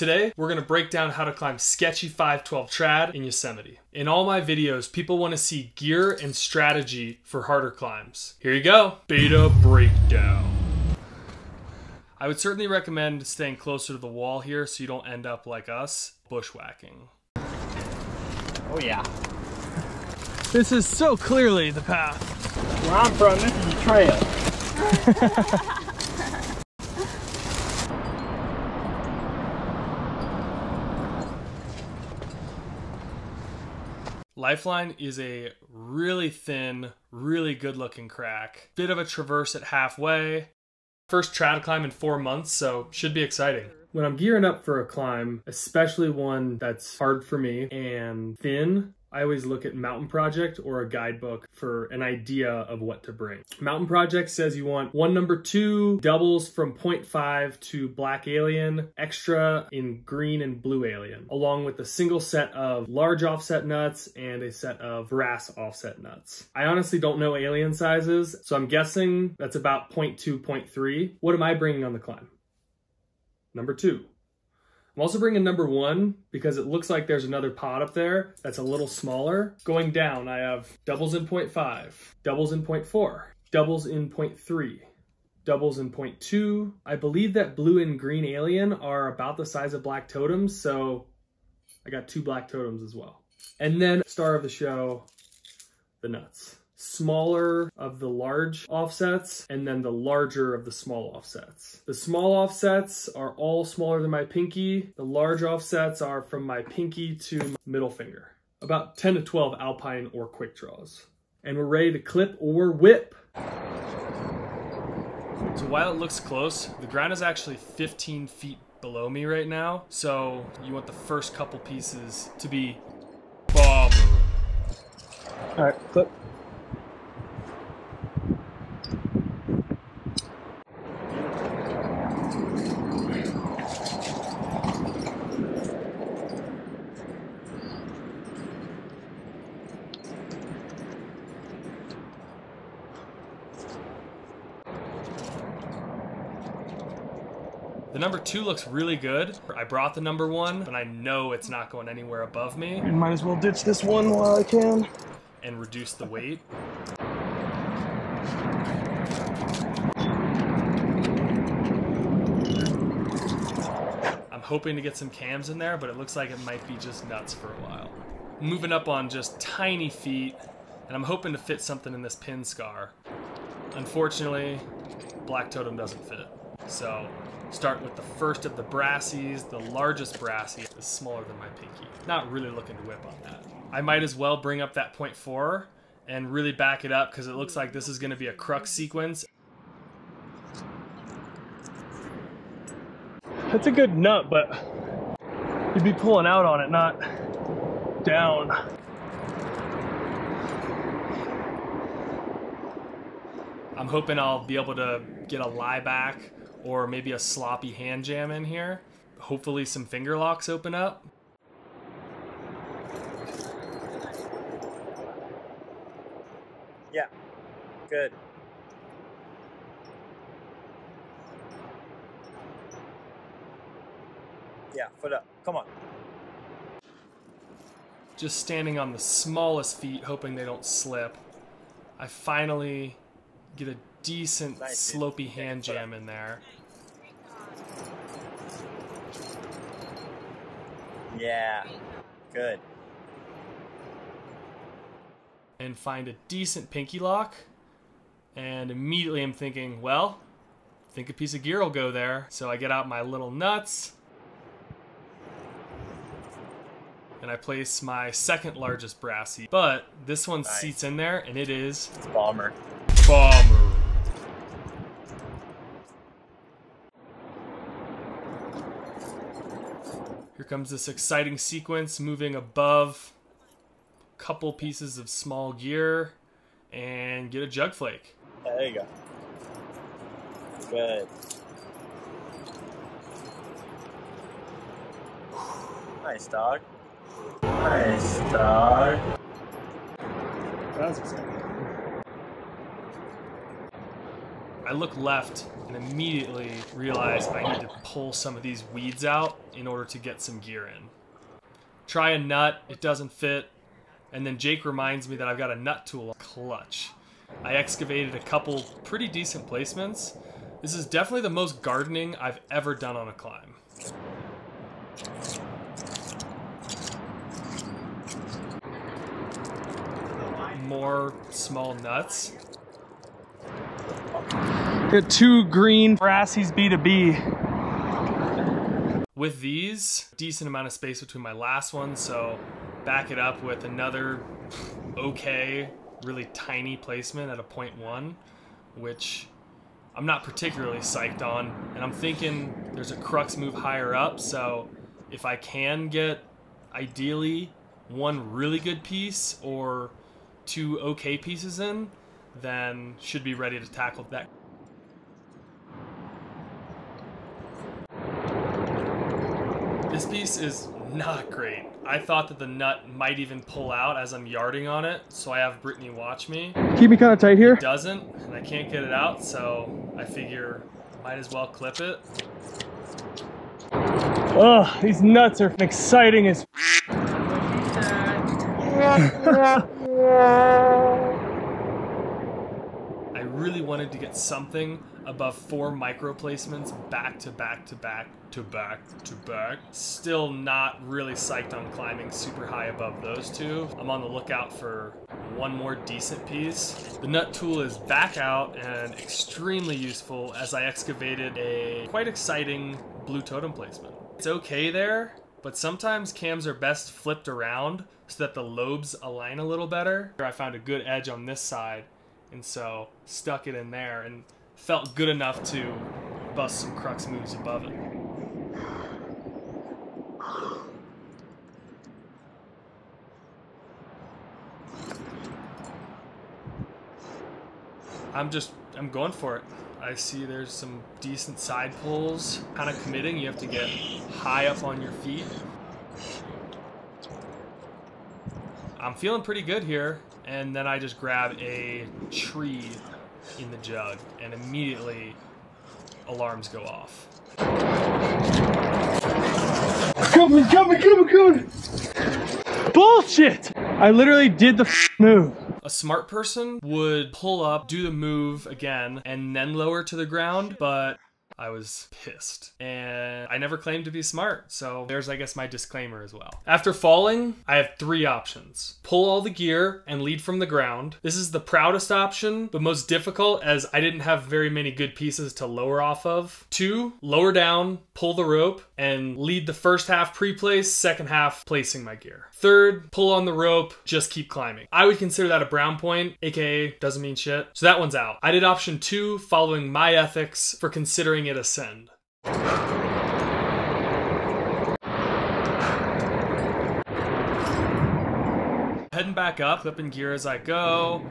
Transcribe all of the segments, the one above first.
Today, we're gonna break down how to climb sketchy 512 trad in Yosemite. In all my videos, people wanna see gear and strategy for harder climbs. Here you go, beta breakdown. I would certainly recommend staying closer to the wall here so you don't end up like us, bushwhacking. Oh yeah. This is so clearly the path. Where I'm from, this is a trail. Lifeline is a really thin, really good looking crack. Bit of a traverse at halfway. First trad climb in four months, so should be exciting. When I'm gearing up for a climb, especially one that's hard for me and thin, I always look at Mountain Project or a guidebook for an idea of what to bring. Mountain Project says you want one number two doubles from 0.5 to Black Alien, extra in green and blue alien, along with a single set of large offset nuts and a set of brass offset nuts. I honestly don't know alien sizes, so I'm guessing that's about 0.2, 0.3. What am I bringing on the climb? Number two. I'm also bringing number one because it looks like there's another pot up there that's a little smaller. Going down, I have doubles in 0.5, doubles in 0.4, doubles in 0.3, doubles in 0.2. I believe that blue and green alien are about the size of black totems, so I got two black totems as well. And then star of the show, the nuts smaller of the large offsets and then the larger of the small offsets. The small offsets are all smaller than my pinky. The large offsets are from my pinky to middle finger. About 10 to 12 alpine or quick draws. And we're ready to clip or whip. So while it looks close, the ground is actually 15 feet below me right now. So you want the first couple pieces to be bomber. All right, clip. The number two looks really good. I brought the number one, but I know it's not going anywhere above me. And might as well ditch this one while I can. And reduce the weight. I'm hoping to get some cams in there, but it looks like it might be just nuts for a while. Moving up on just tiny feet, and I'm hoping to fit something in this pin scar. Unfortunately, Black Totem doesn't fit. So start with the first of the brassies. The largest brassie is smaller than my pinky. Not really looking to whip on that. I might as well bring up that 0.4 and really back it up because it looks like this is going to be a crux sequence. That's a good nut, but you'd be pulling out on it, not down. I'm hoping I'll be able to get a lie back or maybe a sloppy hand jam in here. Hopefully some finger locks open up. Yeah, good. Yeah, foot up. Come on. Just standing on the smallest feet, hoping they don't slip. I finally get a decent nice, slopey hand jam in there. Yeah, good. And find a decent pinky lock. And immediately I'm thinking, well, I think a piece of gear will go there. So I get out my little nuts. And I place my second largest brassie. But this one nice. seats in there, and it is... It's bomber. Bomber. Comes this exciting sequence moving above a couple pieces of small gear and get a jug flake. Yeah, there you go. Good. Nice dog. Nice dog. That was exciting. I look left and immediately realize I need to pull some of these weeds out in order to get some gear in. Try a nut, it doesn't fit, and then Jake reminds me that I've got a nut tool clutch. I excavated a couple pretty decent placements. This is definitely the most gardening I've ever done on a climb. More small nuts. Got two green Brassies B2B. With these, decent amount of space between my last one, so back it up with another okay, really tiny placement at a point one, which I'm not particularly psyched on. And I'm thinking there's a crux move higher up, so if I can get ideally one really good piece or two okay pieces in, then should be ready to tackle that. This piece is not great. I thought that the nut might even pull out as I'm yarding on it, so I have Brittany watch me. Keep me kind of tight here. It doesn't, and I can't get it out, so I figure might as well clip it. Ugh, these nuts are exciting as I really wanted to get something above four micro placements back to back to back to back to back. Still not really psyched on climbing super high above those two. I'm on the lookout for one more decent piece. The nut tool is back out and extremely useful as I excavated a quite exciting blue totem placement. It's okay there, but sometimes cams are best flipped around so that the lobes align a little better. Here I found a good edge on this side and so stuck it in there and felt good enough to bust some crux moves above it. I'm just I'm going for it. I see there's some decent side pulls. Kind of committing. You have to get high up on your feet. I'm feeling pretty good here. And then I just grab a tree in the jug, and immediately alarms go off. Coming, coming, coming, coming! Bullshit! I literally did the move. A smart person would pull up, do the move again, and then lower to the ground, but I was pissed. And I never claimed to be smart, so there's, I guess, my disclaimer as well. After falling, I have three options pull all the gear and lead from the ground. This is the proudest option, but most difficult as I didn't have very many good pieces to lower off of. Two, lower down, pull the rope, and lead the first half pre place, second half placing my gear. Third, pull on the rope, just keep climbing. I would consider that a brown point, aka doesn't mean shit. So that one's out. I did option two, following my ethics for considering it a send. Heading back up, flipping gear as I go.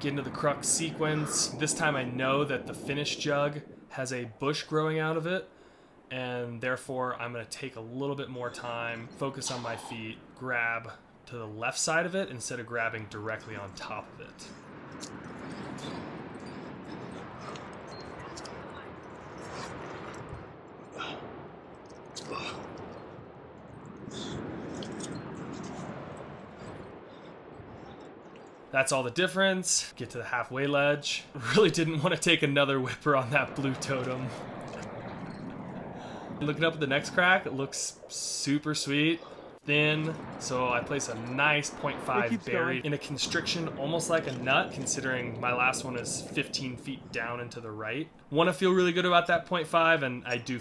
Get into the crux sequence. This time I know that the finish jug has a bush growing out of it, and therefore I'm going to take a little bit more time, focus on my feet, grab to the left side of it instead of grabbing directly on top of it. That's all the difference. Get to the halfway ledge. Really didn't want to take another whipper on that blue totem. Looking up at the next crack, it looks super sweet, thin. So I place a nice 0.5 buried in a constriction, almost like a nut, considering my last one is 15 feet down and to the right. Want to feel really good about that 0.5, and I do.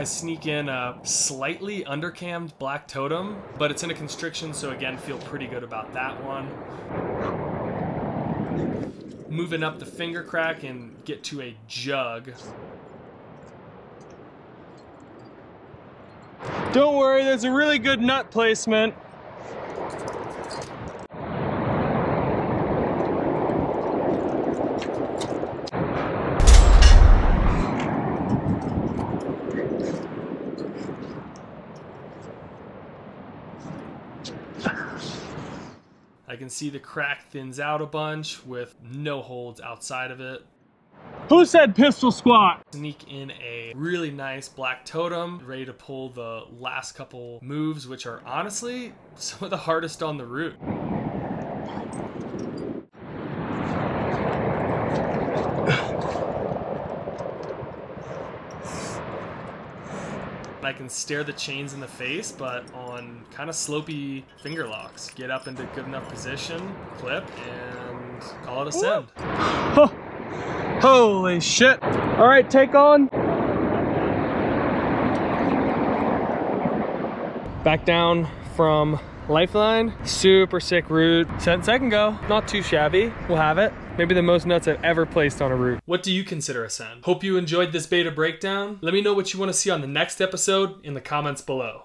I sneak in a slightly undercammed black totem, but it's in a constriction, so again, feel pretty good about that one. Moving up the finger crack and get to a jug. Don't worry, there's a really good nut placement. Can see the crack thins out a bunch with no holds outside of it. Who said pistol squat? Sneak in a really nice black totem, ready to pull the last couple moves, which are honestly some of the hardest on the route. I can stare the chains in the face, but on kind of slopey finger locks. Get up into good enough position, clip, and call it a send. Huh. Holy shit. All right, take on. Back down from Lifeline. Super sick route. Sent second go. Not too shabby. We'll have it. Maybe the most nuts I've ever placed on a route. What do you consider a send? Hope you enjoyed this beta breakdown. Let me know what you want to see on the next episode in the comments below.